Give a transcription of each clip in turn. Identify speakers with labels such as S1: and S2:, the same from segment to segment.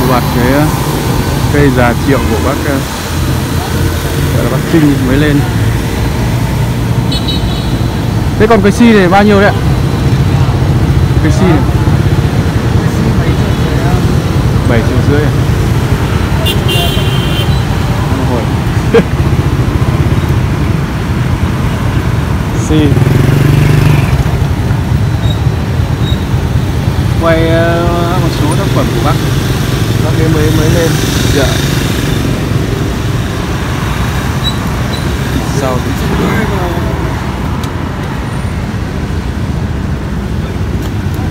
S1: một loạt cái ờ, cây già triệu của bác ờ, gọi là bác Trinh mới lên. Thế còn cái si này bao nhiêu đấy ạ? Cái si này. Bảy triệu rưỡi à? Hồi. Si quay ờ, một số tác phẩm của bác ấy mới mới lên. Dạ. Sau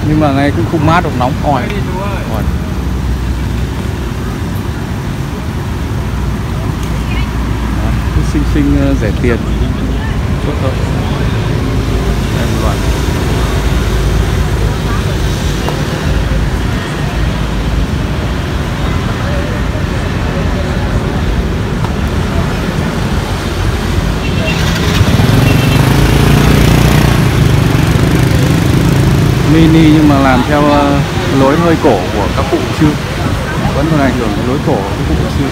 S1: nhưng mà này cũng không mát được nóng. Ỏi ỏi xinh xinh ờ, rẻ tiền. Tốt thôi. Đây, một mini nhưng mà làm theo ờ, lối hơi cổ của các cụ xưa. Vẫn còn ảnh hưởng lối cổ của các cụ xưa.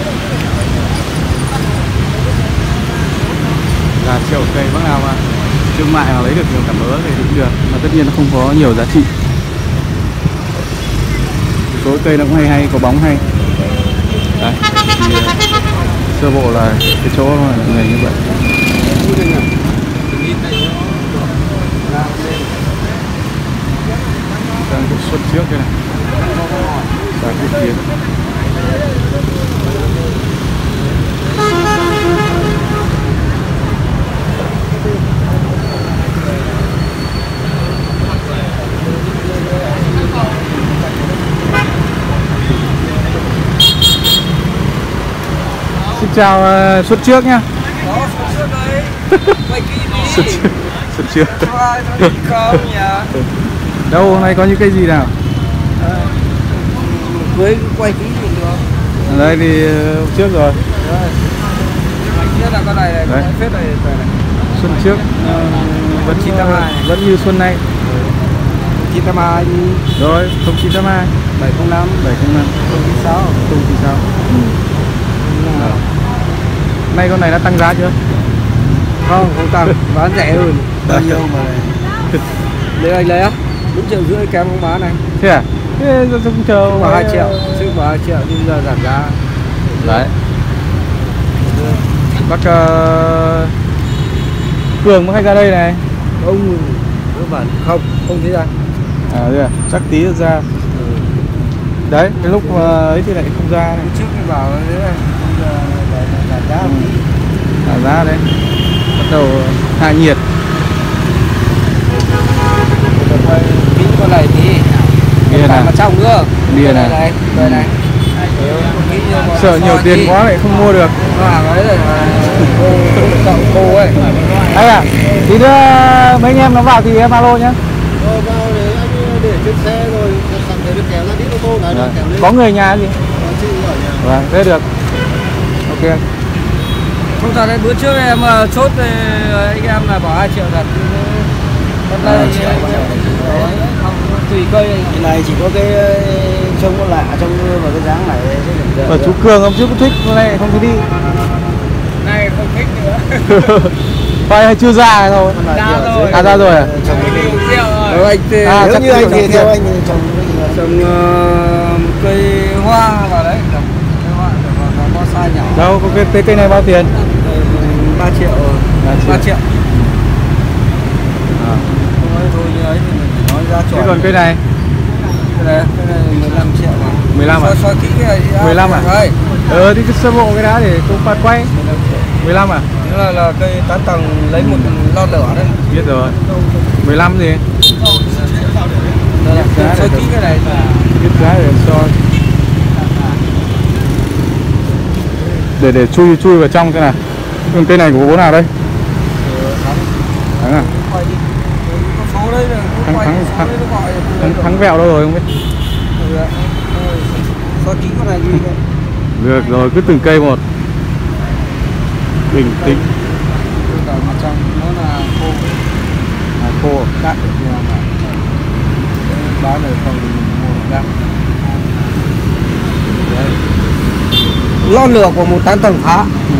S1: Là triệu cây bác nào mà thương mại mà lấy được nhiều cảm ứng thì cũng được, mà tất nhiên nó không có nhiều giá trị. Số cây nó cũng hay hay, có bóng hay. Đấy. Thì sơ bộ là cái chỗ này như vậy. Xuất trước đây này. Sang bước tiến Xin chào ờ, xuất trước nhá.
S2: Đó, xuất đi.
S1: trước. Xuất trước.
S2: Ai không nhỉ?
S1: Đâu hôm nay có những cây gì nào
S2: Cưới quay kỹ thì được.
S1: Ở đây thì ờ, hôm trước rồi
S2: Rồi. Con này này,
S1: Đấy.
S2: này phết này, này này.
S1: Xuân trước ờ, vẫn
S2: 982.
S1: vẫn như xuân nay
S2: 982 đi,
S1: Rồi 0982
S2: 705,
S1: 705
S2: 096.
S1: Không thì sao Ờ. Nay con này đã tăng giá chưa?
S2: Không, không tăng, bán rẻ hơn. Bao nhiêu mà này. Nếu anh lấy á, 4 triệu rưỡi kém không bán này.
S1: Thế à? Thế không chờ
S2: vào 2 triệu, trước vào 2 triệu nhưng giờ giảm giá.
S1: Đấy. Bác uh, Cường có hay ra đây này.
S2: Ông cơ bản không, không thấy ra.
S1: À đây à, chắc tí ra. Đấy, cái lúc mà ấy thì lại không ra này.
S2: Trước thì bảo thế này, bây giờ giảm giá
S1: Ừ. Thả ra đây Bắt đầu hạ nhiệt
S2: Còn hơi kỹ con này thì
S1: Bia này.
S2: mặt trong nữa
S1: Bia này.
S2: này đây này. Mà
S1: Sợ nhiều tiền quá lại không mua được.
S2: Cô cậu cô ấy.
S1: Hay à, tí nữa mấy anh em nó vào thì em alo nhé
S3: vào để anh để trên xe rồi sẵn để được kéo ra đi ô tô này
S1: Vâng. Có người nhà gì?
S3: Chị ở nhà.
S1: Vâng, thế được. Ok.
S2: Không thật đấy bữa trước em ờ, chốt thì anh em là bảo 2 triệu thật. Thì- Đấy, không tùy cây.
S3: Cái này chỉ có cái ờ, trông nó lạ trông và cái dáng này được
S1: Và chú Cường hôm trước cũng thích, hôm nay không thấy đi.
S2: Này không thích nữa.
S1: Phải hay chưa ra thôi?
S2: Ra rồi.
S1: À ra rồi à?
S2: đi uống rượu
S3: Ờ,
S2: rồi
S3: anh thì
S1: À,
S3: nếu như anh
S1: trồng
S3: thì theo anh thì trồng
S2: trồng ờ, cây hoa vào đấy. Trồng cây hoa và bonsai nhỏ.
S1: Đâu, có cái, cái cây này bao tiền?
S2: 3 triệu.
S1: Ba triệu.
S2: 3 triệu.
S1: À.
S2: Thôi như ấy thì mình
S1: Thế còn cây này?
S2: cái này cái này 15 triệu mà
S1: 15 à?
S2: soi, soi kỹ cái này đi đã.
S1: 15 à?
S2: Đây,
S1: Ờ thì cứ sơ bộ cái đã để công phát quay
S2: 15 triệu
S1: 15 à?
S2: Thế là, là cây tán tầng lấy một lon lửa đấy
S1: Biết rồi 15 gì?
S2: Đây là
S1: Giá
S2: soi kỹ cái này
S1: Biết giá để so Để để chui chui vào trong xem nào Còn cây này của bố nào đây? Thắng à?
S2: Đấy là
S1: Thắng- thắng- thắng- Thắng, thắng vẹo đâu rồi không biết.
S2: Soi kỹ con này đây.
S1: Được rồi, cứ từng cây một. Bình tĩnh.
S2: Cả mặt trong nó là khô.
S1: À, khô.
S2: Đắt nhưng mà. Bán được không mua được đắt. Lon lửa của một tán tầng phá.
S1: Ừ.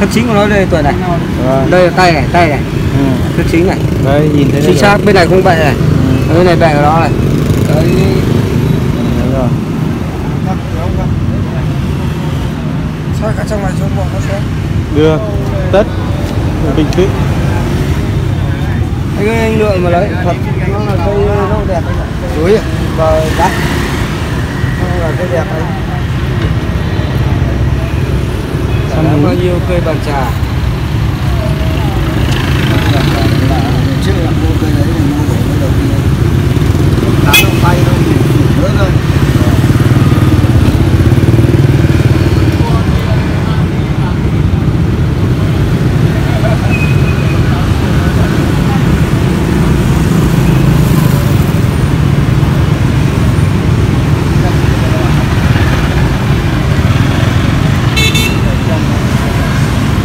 S2: thất chính của nó đây tuổi này.
S1: Rồi.
S2: đây là tay này tay này
S1: Ừ.
S2: chính này.
S1: Đây nhìn thấy
S2: chính xác bên này không bệ này.
S1: Ừ.
S2: bên này bệ của nó này. Đấy.
S1: Đấy. Rồi.
S2: sao cả trong này xuống bọn nó xem.
S1: Được tất bình tĩnh
S2: anh ơi anh lựa mà lấy. Thật. Nó là cây nó đẹp chuối à? và đắt nó là cây đẹp đấy.
S1: Núi.
S2: bao nhiêu cây bàn trà
S3: Trước là mua cây đấy thì mua để cái đầu tiên Lá đâu tay đâu Nữa thôi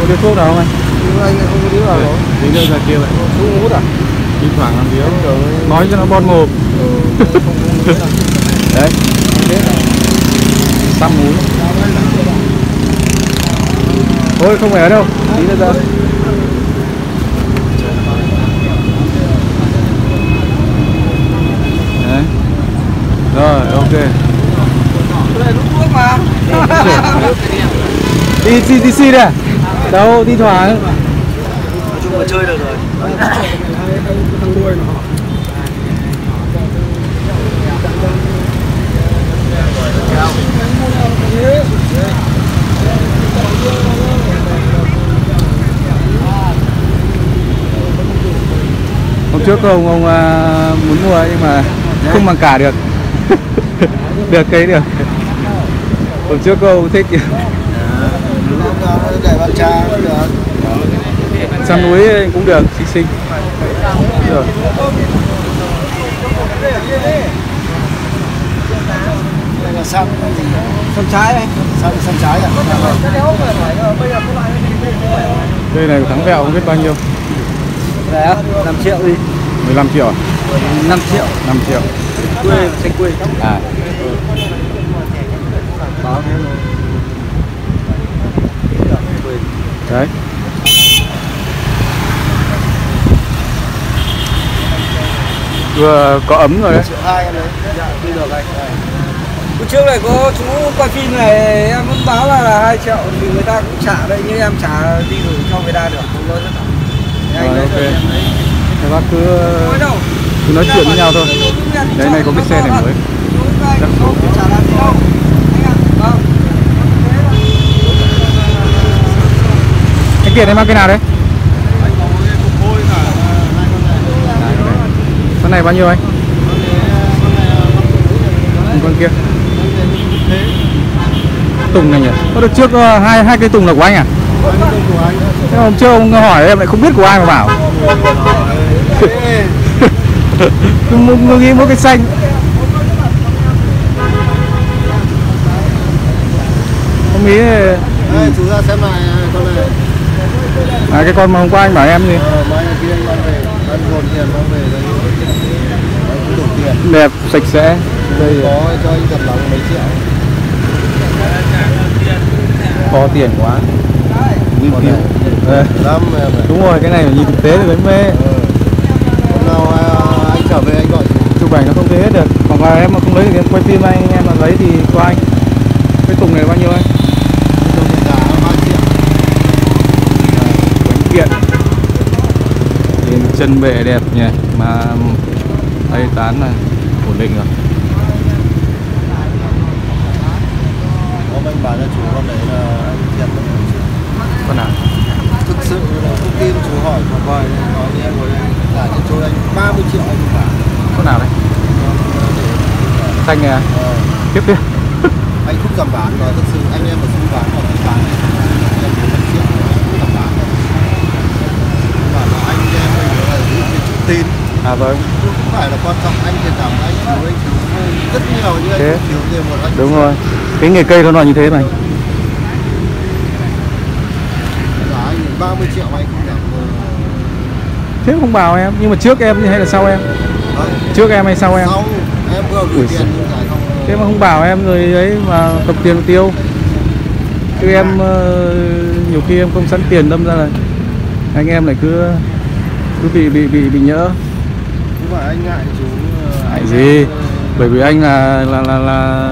S1: có điếu thuốc nào không anh?
S2: Nhưng anh không có điếu nào rồi
S1: Đi ra kia vậy.
S2: Không hút à?
S1: Đi thoảng làm điếu nói cho nó bon mồm. Đấy. Xăm múi thôi không phải ở đâu. Tí nữa ra. Đấy. Rồi ok.
S2: Đây lúc thuốc mà.
S1: Đi đi đi xì đây à? đâu đi thoảng
S3: Nói chung là chơi được rồi.
S1: Hôm trước ông ông à, muốn mua nhưng mà không bằng cả được. Được cái được. Hôm trước ông thích.
S3: Để bạn cha được
S1: săn núi cũng được xinh xinh. Rồi
S3: Đây là gì?
S2: Trái này
S3: Xăm, xăm trái à?
S1: Đây này thắng vẹo không biết bao nhiêu.
S2: Á 5 triệu đi.
S1: 15 triệu à?
S2: 5 triệu.
S1: 5 triệu.
S2: Quê xanh quê.
S1: À. Đấy vừa có ấm rồi đấy.
S3: Triệu hai em đấy.
S2: Đi được anh. Hôm trước này có chú quay phim này em vẫn báo là, là 2 triệu thì người ta cũng trả đây nhưng em trả đi gửi cho người ta được không có rất là Thế
S1: Rồi, ok. các bác cứ
S2: Nói
S1: cứ nói chuyện với nhau thôi. Đấy, này có cái xe này mới. Chắc số
S2: Không. trả làm gì đâu. Anh ạ. Vâng.
S1: Anh Kiệt em mang cái nào đấy này bao nhiêu anh? Con kia. Tùng này nhỉ? Có được trước ờ, hai hai cây tùng là của anh à? Thế hôm trước ông hỏi em lại không biết của ai mà bảo. Mua nghĩ mỗi cái xanh. Ông nghĩ
S3: Đây, chú ra xem lại con này.
S1: À, cái con mà hôm qua anh bảo em gì
S3: Ờ, mai kia anh mang về Ăn gồm tiền mang về đây Đấy, cũng đủ tiền
S1: đẹp sạch sẽ. Đây
S3: Có cho anh giật lòng mấy triệu?
S1: Có tiền quá.
S3: Này.
S1: Ờ,
S3: Lắm em này
S1: đúng rồi cái này phải nhìn thực tế thì mới mê
S3: Ờ. Hôm nào à, anh trở về anh gọi
S1: chụp ảnh nó không thấy hết được. Còn mà em mà không lấy thì em quay phim anh em mà lấy thì cho anh. Cái tùng này bao nhiêu anh?
S3: Giá 3 triệu.
S1: Bánh kiện. Nhìn chân bệ đẹp nhỉ mà tay tán là ổn định rồi.
S3: Hôm anh bảo cho chú con đấy là anh lắm
S1: con nào?
S3: Thực sự là thông tin chú hỏi một vài nói như em rồi Trả cho chú anh 30 triệu anh trả
S1: con nào đấy? Xanh này à?
S3: Ờ,
S1: tiếp đi
S3: Anh không dám bán mà thực sự anh em mà không bán mà không bán Em 4 triệu anh không dám bán Bảo là anh em mình là giữ cái chữ tin.
S1: À vâng
S3: phải là quan trọng. Anh thiệt cảm anh chú anh chú rất nhiều nhưng
S1: Thế.
S3: anh thiếu tiền một anh.
S1: đúng rồi. Cái nghề cây nó là như thế anh
S3: giá anh 30 triệu anh không giảm
S1: thế không bảo em nhưng mà trước em hay là sau em?
S3: Đấy.
S1: trước em hay sau em?
S3: Sau em vừa gửi
S1: Ui
S3: tiền nhưng giải
S1: thế mà không bảo em rồi ấy mà cầm tiền tiêu. Chứ em ờ, nhiều khi em không sẵn tiền đâm ra là anh em lại cứ cứ bị bị bị bị nhỡ
S3: Phải anh ngại chú ờ,
S1: Ngại gì?
S3: ờ,
S1: bởi vì anh là là là là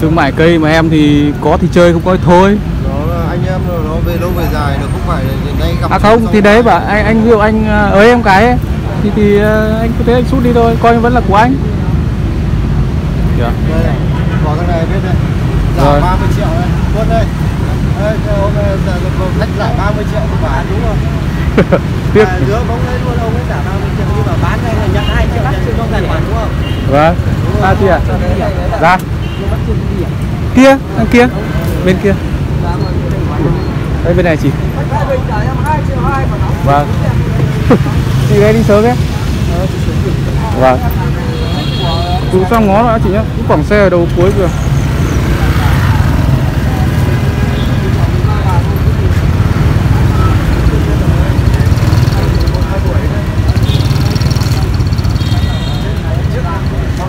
S1: thương mại cây mà em thì có thì chơi không có thì thôi.
S3: Nó là anh em rồi nó về lâu về dài nó không phải là đến đây gặp
S1: à không thì đấy bảo anh anh ví anh ờ, ới em cái ấy, thì thì anh cứ thế anh sút đi thôi coi vẫn là của anh. Dạ.
S3: này, có cái này biết đây giảm 30 triệu đây quân đây. Hôm nay dạ, khách giải 30 triệu thì bán đúng không?
S1: Tiếc.
S3: À, đứa bóng đấy luôn ông ấy trả 30 triệu nhưng mà bán này là nhận 2 triệu trên trong tài khoản đúng không
S1: vâng. À chị ạ. Ra kia đằng kia. Bên kia. Đây bên này chị. Vâng. chị đây đi sớm đấy vâng. Chú sang ngó đã chị nhá cái quảng xe ở đầu cuối kìa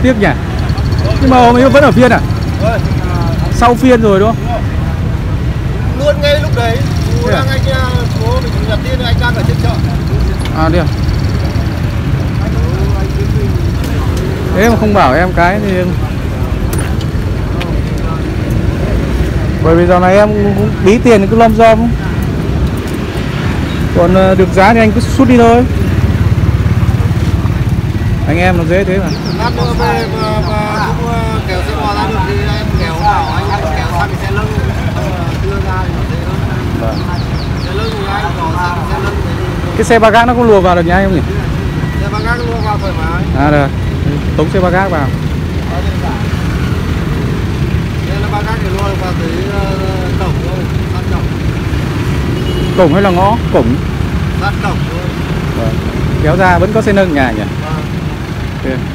S1: tiếc nhỉ? Nhưng mà hôm ấy vẫn ở phiên à? Sau phiên rồi đúng không?
S3: Luôn ngay lúc đấy chú
S1: à?
S3: đang anh à, chú mình nhặt tiền anh đang ở trên chợ.
S1: À đi à? Thế mà không bảo em cái thì bởi vì giờ này em cũng bí tiền cứ lom rom còn được giá thì anh cứ sút đi thôi anh em nó dễ thế mà.
S3: Lát nữa về mà, mà cũng kéo xe bò ra được thì em kéo bảo anh anh kéo sang cái xe lưng. Rồi đưa ra thì nó dễ hơn. Xe lưng thì anh có sang xe lưng
S1: cái xe ba gác nó có lùa vào được nhà anh không nhỉ?
S3: Xe ba gác luôn vào thoải mái.
S1: À được. Tống xe ba gác vào.
S3: Đây là ba gác thì luôn vào tới ờ, cổng thôi sát cổng.
S1: Cổng hay là ngõ? Cổng.
S3: Sát cổng thôi.
S1: Vâng. kéo ra vẫn có xe nâng nhà nhỉ
S3: Vâng.
S1: Ok.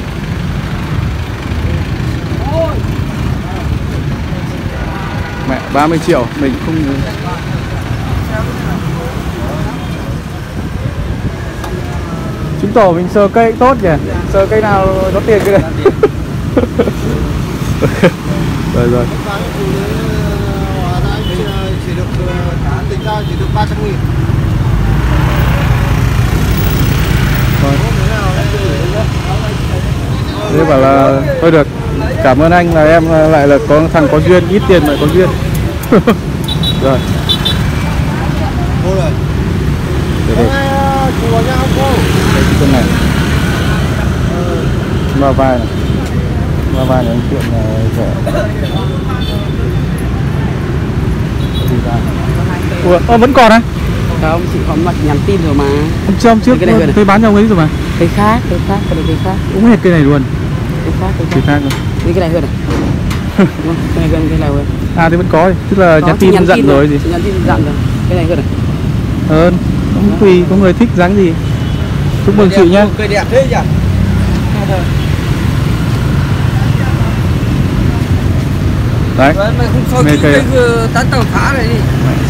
S1: Mẹ 30 triệu mình không Chứng tỏ mình sờ cây tốt nhỉ Sờ cây nào có tiền cái này Rồi rồi
S3: ờ, ờ, chỉ, được ờ, tính ra chỉ được 300 nghìn
S1: Rồi.
S3: thế nào em gửi nhá.
S1: Thế bảo là thôi được Cảm ơn anh là em lại là có thằng có duyên Ít tiền lại có duyên. Rồi.
S3: Cô rồi.
S1: Để
S3: ờ, cô
S1: Đây, cái chân này. Ba vai này. Ba vai này anh tiện là rẻ. Ủa, ờ, vẫn còn á?
S2: không chị có mặt nhắn tin rồi mà.
S1: Hôm trước, tôi bán cho ông ấy rồi mà
S2: cái khác cái khác cái này cái khác.
S1: Cũng hết cây này luôn.
S2: Cái khác cái
S1: Chỉ
S2: khác.
S1: khác thôi
S2: Đi cái này hơn này Đúng không? cái này hơn cái này hơn.
S1: À thì vẫn có Tức là
S2: Có,
S1: nhắn tin dặn rồi gì
S2: nhắn tin dặn rồi. Cái này hơn này
S1: Hơn. Cũng tùy, có người thích dáng gì. Chúc mừng chị nhá.
S2: Cây đẹp thế nhỉ?
S1: Đấy.
S2: Đấy, mày không soi
S1: Mê cây
S2: cái
S1: à?
S2: tán tàu phá này đi.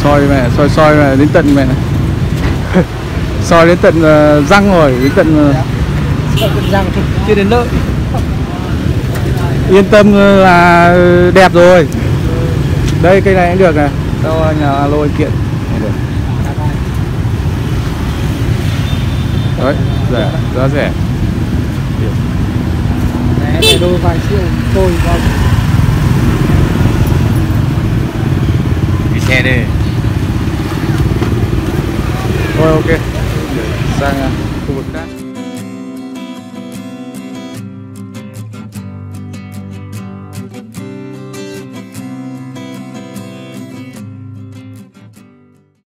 S1: Soi mẹ soi soi mẹ đến tận mẹ này soi đến tận ờ, răng rồi đến tận ờ,
S2: răng thôi, chưa đến lợi
S1: yên tâm là đẹp rồi. Đây cây này cũng được này. Đâu nhà alo anh kiện. Được. đấy rẻ giá rẻ.
S2: Này đôi vài triệu tôi
S1: xe đi. Thôi ok sang